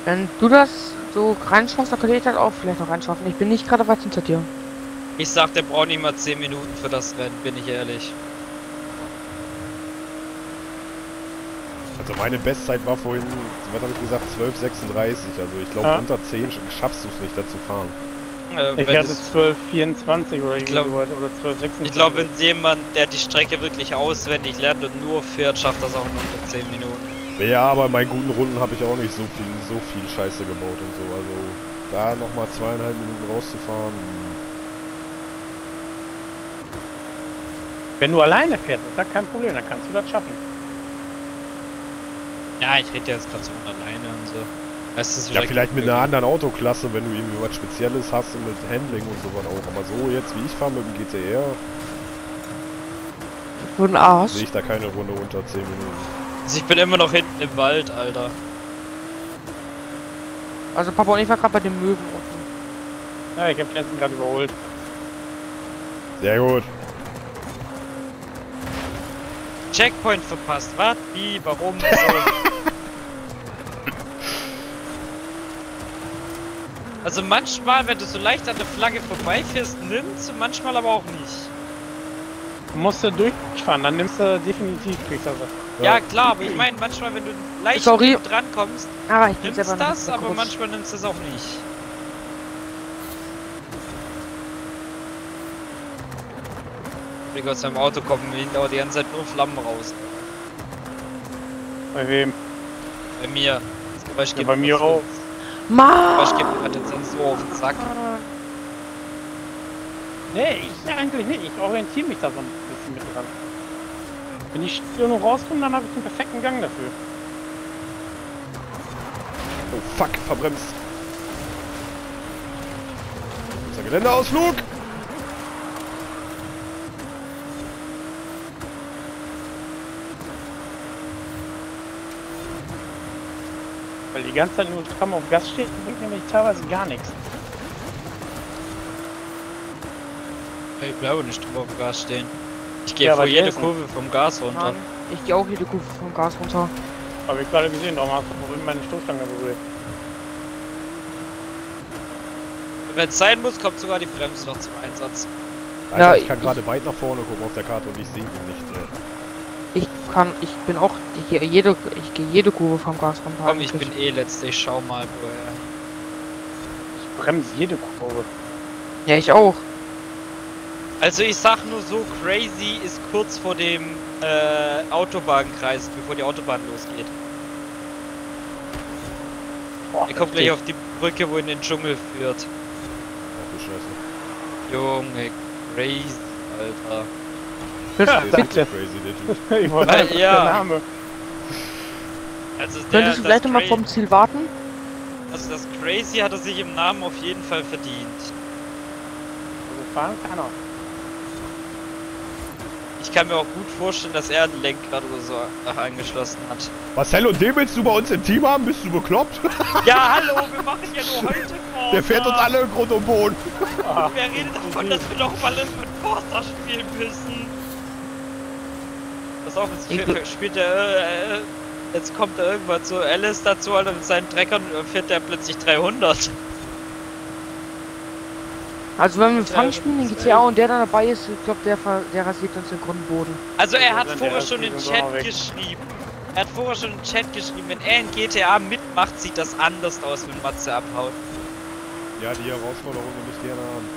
Wenn du das so reinschaffst, dann könnte ich das auch vielleicht noch reinschaffen. Ich bin nicht gerade weit hinter dir. Ich sag, der braucht nicht mal 10 Minuten für das Rennen, bin ich ehrlich. Also meine Bestzeit war vorhin, was habe ich gesagt, 12,36. Also ich glaube Ja. unter 10 schaffst du es nicht, da zu fahren. Äh, Ich hatte das- 12,24 oder glaub- irgendwie sowas, oder 12,26. ich glaube, wenn jemand, der die Strecke wirklich auswendig lernt und nur fährt, schafft das auch unter 10 Minuten. Ja, aber in meinen guten Runden habe ich auch nicht so viel, so viel Scheiße gebaut und so. Also da nochmal zweieinhalb Minuten rauszufahren. Wenn du alleine fährst, ist das kein Problem, dann kannst du das schaffen. Ja, ich rede jetzt gerade so von alleine und so. Weißt du, Ja, vielleicht mit einer anderen Autoklasse, wenn du irgendwie was Spezielles hast und mit Handling und sowas auch. Aber so jetzt wie ich fahre mit dem GTR, Nur ein Arsch. sehe ich da keine Runde unter 10 Minuten. Also ich bin immer noch hinten im Wald, Alter. Also Papa und ich war gerade bei den Möwen unten. Ja, ich habe letzten gerade überholt. Sehr gut. Checkpoint verpasst. Was? Wie? Warum? So. also manchmal, wenn du so leicht an der Flagge vorbeifährst, nimmst und manchmal aber auch nicht. Du musst du durchfahren, dann nimmst du definitiv kriegst du das. Ja, klar, aber ich meine manchmal, wenn du leicht Sorry. drankommst, Ah, ich bin nimmst das, so aber manchmal nimmst du es auch nicht. Digga, aus seinem Auto kommen hinter die ganze Zeit nur Flammen raus. Bei wem? Bei mir. Ich Ja, bei mir auch. Aber ich Mann! gebe mir den Sensor auf den Sack. Nee, ich eigentlich nicht. Ich orientiere mich da so ein bisschen mit dran. Wenn ich nur rauskomme, dann habe ich den perfekten Gang dafür. Oh fuck, verbremst. Unser Geländeausflug. Weil die ganze Zeit nur stramm auf Gas steht, bringt nämlich teilweise gar nichts. Ich bleibe nicht drüber auf dem Gas stehen. Ich gehe Ja, vor aber jede Kurve vom Gas runter. Mann, ich gehe auch jede Kurve vom Gas runter. Habe ich gerade gesehen, darum hast du vorhin meine Stoßstange berührt. Wenn es sein muss, kommt sogar die Bremse noch zum Einsatz. Alter, Ja, ich kann gerade weit nach vorne gucken auf der Karte und ich sehe ihn nicht. Äh. Ich kann, ich bin auch, ich gehe jede, ich gehe jede Kurve vom Gas runter. Komm, ich bin eh letzter, ich schau mal, wo er. Ich bremse jede Kurve. Ja, ich auch. Also ich sag nur so, Crazy ist kurz vor dem äh, Autobahnkreis, bevor die Autobahn losgeht. Boah, Er kommt gleich auf die Brücke, wo in den Dschungel führt. Ach du Scheiße. Junge, crazy, Alter. Bitte, ich wollte das ist ja. der Name. Also der, Könntest du vielleicht das noch mal Cra- vom Ziel warten? Also das Crazy hat er sich im Namen auf jeden Fall verdient. Also fahren kann er. Ich kann mir auch gut vorstellen, dass er ein Lenkrad oder so äh, angeschlossen hat. Marcel und den willst du bei uns im Team haben? Bist du bekloppt? Ja, hallo, wir machen ja nur heute Forza. Der fährt uns alle in Grund und Boden. Ah, Wer redet davon, dass wir noch mal mit Forza spielen müssen? Pass auf, jetzt Ich spielt, spielt der, äh, jetzt kommt da irgendwann so Alice dazu, Alter, mit seinen Treckern äh, fährt der plötzlich 300. Also wenn wir mit Fang spielen in GTA und der dann dabei ist, ich glaube, der, ver- der rasiert uns den Grundboden. Also er hat vorher schon in den Chat geschrieben. Er hat vorher schon in den Chat geschrieben, wenn er in GTA mitmacht, sieht das anders aus, wenn Matze abhaut. Ja, die Herausforderung will ich gerne haben.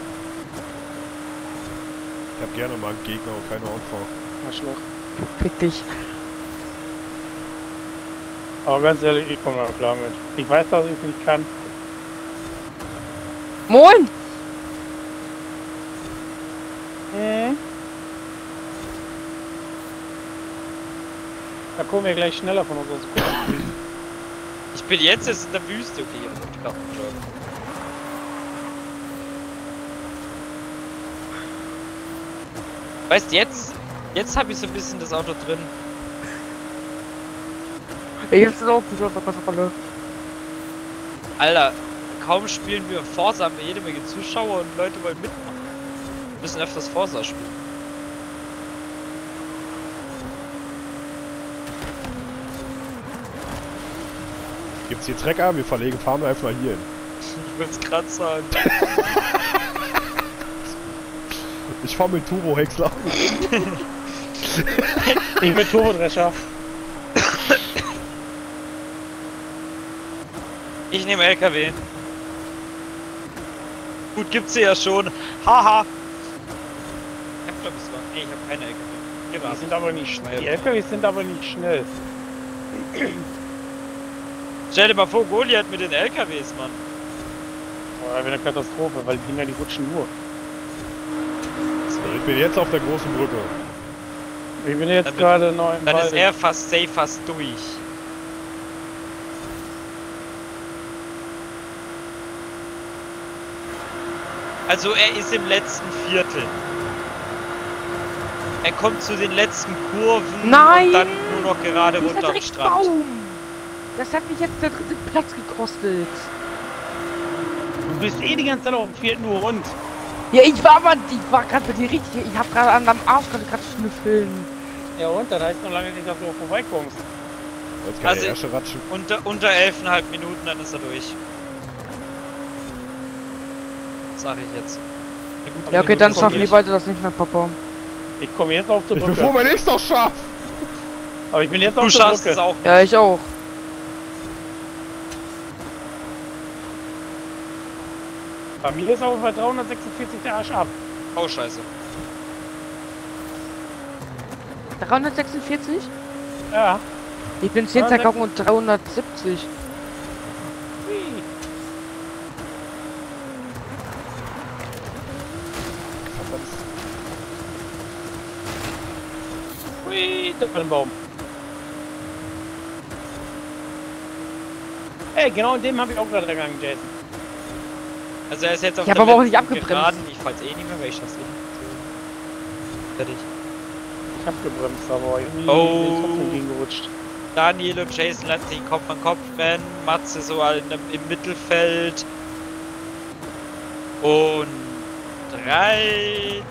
Ich hab gerne mal einen Gegner und keine Opfer. Arschloch. Fick dich. Aber ganz ehrlich, ich komme da klar mit. Ich weiß, dass ich es nicht kann. Moin! Mhm. Da kommen wir gleich schneller von unserer Sekunde. Ich bin jetzt erst in der Wüste, okay, also ich glaub. Weißt jetzt, Jetzt habe ich so ein bisschen das Auto drin. Ja, jetzt ist auch läuft. Alter, kaum spielen wir Forza, haben wir jede Menge Zuschauer und Leute wollen mitmachen. Wir müssen öfters Forza spielen. Gibt's hier Trecker? Wir verlegen, fahren wir einfach mal hier hin. Ich will's grad sagen. Ich fahr mit Turbo-Häcksler. Ich bin Turbodrescher. Ich nehme LKW. Gut, gibt's sie ja schon. Haha. Ich hab ich hab keine LKW. Die sind aber nicht schnell. Die LKWs sind aber nicht schnell. Stell dir mal vor, Goliath mit den LKWs, Mann. Boah, wäre eine Katastrophe, weil die Dinger, die rutschen nur. Ich bin jetzt auf der großen Brücke. Ich bin jetzt Dann- gerade neu im Dann ist Wald. er fast safe, fast durch. Also er ist im letzten Viertel. Er kommt zu den letzten Kurven Nein! und dann nur noch gerade Dieser runter am Strand. Drecksbaum! Das hat mich jetzt der dritte Platz gekostet. Du bist eh die ganze Zeit auf dem vierten Uhr rund. Ja, ich war aber, ich war gerade bei dir richtig, ich hab gerade an deinem Arsch gerade gerade schnüffeln. Ja und? Das heißt noch lange nicht, dass du auch vorbeikommst. Jetzt kann Also- Ersche ratschen. Unter, unter 11,5 Minuten, dann ist er durch. Sag ich jetzt. Ja, okay, dann schaffen die ich. beide das nicht mehr, Papa. Ich komme jetzt auf die Ich bin Brücke. froh, wenn ich's doch schaff. Aber ich bin jetzt Du auf der schaffst Brücke. es auch. Ja, ich auch. Bei mir ist aber bei 346 der Arsch ab. Oh, scheiße. 346? Ja. Ich bin 10 Zerkacken und 370. Hui. Hui, da war ein Baum. Ey, genau in dem habe ich auch gerade gegangen, Jason. Also er ist jetzt auf Ich hab der aber auch nicht abgebremst. Geraden. Ich fahr's eh nicht mehr, weil ich schaff's eh nicht. Fertig. Ich hab gebremst, aber irgendwie Oh. bin ich trotzdem gegengerutscht. Daniel und Jason lassen sich Kopf an Kopf rennen. Matze so in dem, im Mittelfeld. Und 3,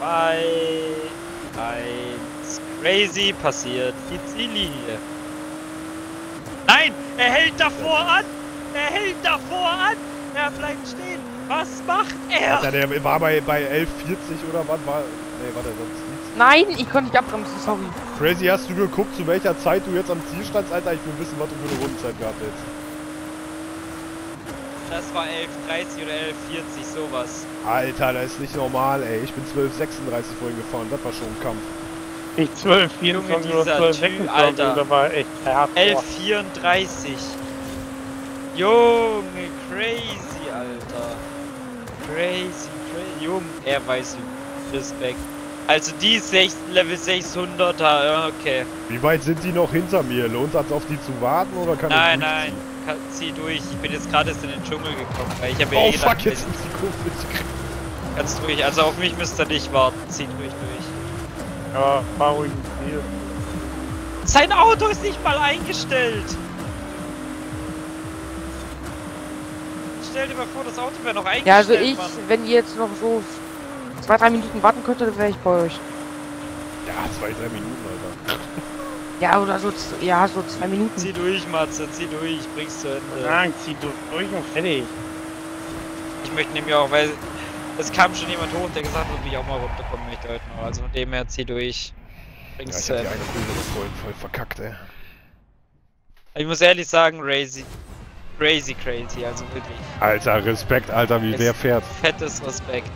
2, 1. Crazy passiert die Ziellinie. Nein, er hält davor an. Er hält davor an. Er bleibt stehen. Was macht er? Alter, der war bei, bei 11,40 oder was war. Nee, warte, sonst. Nein, ich konnte nicht abbremsen, sorry. Crazy, hast du geguckt, zu welcher Zeit du jetzt am Ziel standst? Alter, ich will wissen, was du für eine Rundenzeit gehabt hättest. Das war 11.30 oder 11.40, sowas. Alter, das ist nicht normal, ey. Ich bin 12,36 vorhin gefahren. Das war schon ein Kampf. Ich 12, 24 Junge, oder dieser 12, Typ, 26, Alter. da war echt hardcore. 11.34. Junge, crazy, Alter. Crazy, crazy. Junge, er weiß wie. Respekt. Also die 6, Level 600er, ja, okay. Wie weit sind die noch hinter mir? Lohnt es auf die zu warten oder kann Nein, ich nein, kann, zieh durch. Ich bin jetzt gerade erst in den Dschungel gekommen, weil ich habe ja Oh eh gedacht, fuck, jetzt ist die Kurve ganz durch. Also auf mich müsst ihr nicht warten, zieh ruhig durch. Ja, war ruhig viel. Sein Auto ist nicht mal eingestellt. Stell dir mal vor, das Auto wäre noch eingestellt. Ja, also ich, Mann. wenn ihr jetzt noch so zwei, drei Minuten warten könntet, dann wäre ich bei euch. Ja, zwei, drei Minuten, Alter. Ja, oder so, ja, so zwei Minuten. Zieh durch, Matze, zieh durch, bring's zu Ende. Nein, zieh du- durch und fertig. Ich möchte nämlich auch, weil es kam schon jemand hoch, der gesagt hat, wie ich auch mal runterkommen möchte heute noch. Also von dem her, zieh durch. Ja, Bring's ich zu hab die Ende. eine Kurve voll, voll verkackt, ey. Ich muss ehrlich sagen, crazy. Crazy, crazy, also wirklich. Alter, Respekt, Alter, wie Es- der fährt. Fettes Respekt.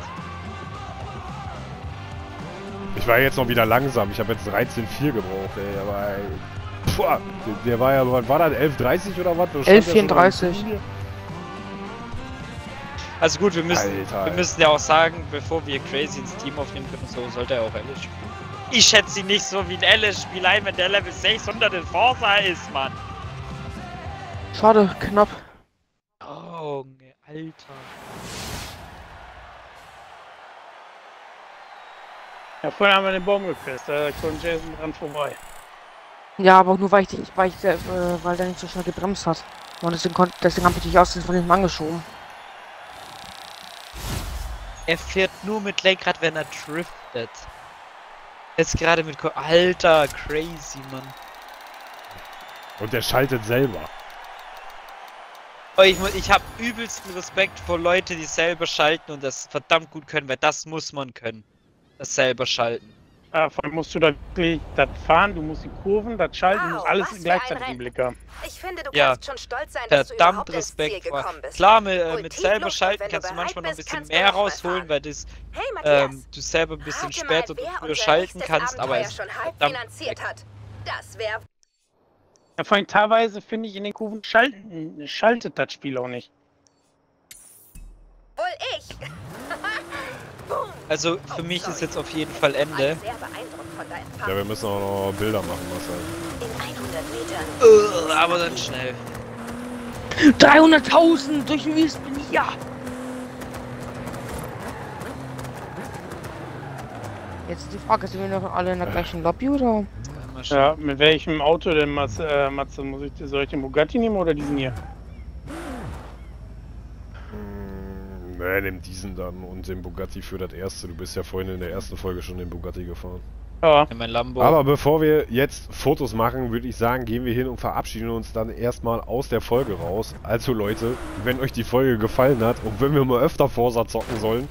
Ich war jetzt noch wieder langsam. Ich habe jetzt 13,4 gebraucht, ey. Aber, ey. Puh, der, der war ja, was war das, 11,30 oder was? Da stand der schon 11,34. am Ziel. Also gut, wir müssen, Alter, wir müssen ja auch sagen, bevor wir Crazy ins Team aufnehmen können, so sollte er auch Alice spielen. Ich schätze ihn nicht so wie ein Alice-Spiel ein, wenn der Level 600 in Forza ist, Mann. Schade, knapp. Oh, Alter. Ja, vorhin haben wir den Baum geküsst, da kommt Jason dran vorbei. Ja, aber nur weil ich, dich- weil, ich, äh, weil der nicht so schnell gebremst hat. Und deswegen, konnt- deswegen habe ich dich aus von hinten angeschoben. Er fährt nur mit Lenkrad, wenn er driftet. Jetzt gerade mit... Ko Alter, crazy, Mann. Und der schaltet selber. Oh, ich, ich habe übelsten Respekt vor Leute, die selber schalten und das verdammt gut können, weil das muss man können. Das selber schalten. Ja, vor allem musst du da wirklich das fahren, du musst die Kurven, das Schalten, du musst Wow, alles gleichzeitig im Blick haben. Ich finde, du Ja. kannst schon stolz sein, dass du Verdammt ins Ziel Respekt vor. gekommen bist. Klar, mit, äh, mit selber schalten du kannst du manchmal noch ein bisschen du mehr rausholen, weil das, Hey Matthias, ähm, du selber ein bisschen später mal, schalten kannst, aber Abenteuer es schon halb verdammt finanziert hat. Das wäre Ja, vor allem teilweise finde ich in den Kurven schalten, schaltet das Spiel auch nicht. wohl ich. Also für mich ist jetzt auf jeden Fall Ende. Ja, wir müssen auch noch Bilder machen, Marcel. In 100 Metern. Ugh, aber dann schnell. 300.000 durch den USB. Ja! Jetzt ist die Frage, sind wir noch alle in der gleichen Lobby oder? Ja, mit welchem Auto denn, Matze? Äh, Matze muss ich, soll ich den Bugatti nehmen oder diesen hier? Nee, nimm diesen dann und den Bugatti für das erste. Du bist ja vorhin in der ersten Folge schon den Bugatti gefahren. Ja, Ja, mein Lambo. Aber bevor wir jetzt Fotos machen, würde ich sagen, gehen wir hin und verabschieden uns dann erstmal aus der Folge raus. Also Leute, wenn euch die Folge gefallen hat und wenn wir mal öfter Forsa zocken sollen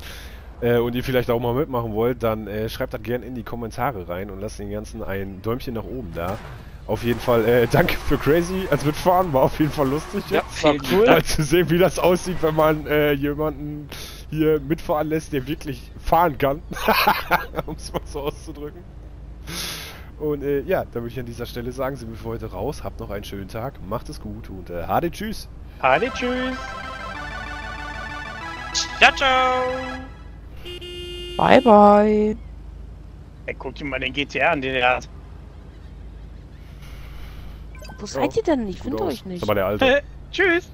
äh, und ihr vielleicht auch mal mitmachen wollt, dann äh, schreibt das gerne in die Kommentare rein und lasst den ganzen ein Däumchen nach oben da. Auf jeden Fall, äh, danke für Crazy als Mitfahren, war auf jeden Fall lustig ja, jetzt. vielen cool. Mal zu sehen, wie das aussieht, wenn man äh, jemanden hier mitfahren lässt, der wirklich fahren kann. um es mal so auszudrücken. Und äh, ja, da würde ich an dieser Stelle sagen, sind wir für heute raus. Habt noch einen schönen Tag, macht es gut und äh, Hade Tschüss. Ade, tschüss. Ciao, ciao. Bye bye. Ey, guck dir mal den GTR an, den er hat. Wo seid ihr denn? Ich finde euch nicht. Ist aber der Alte. Äh, tschüss.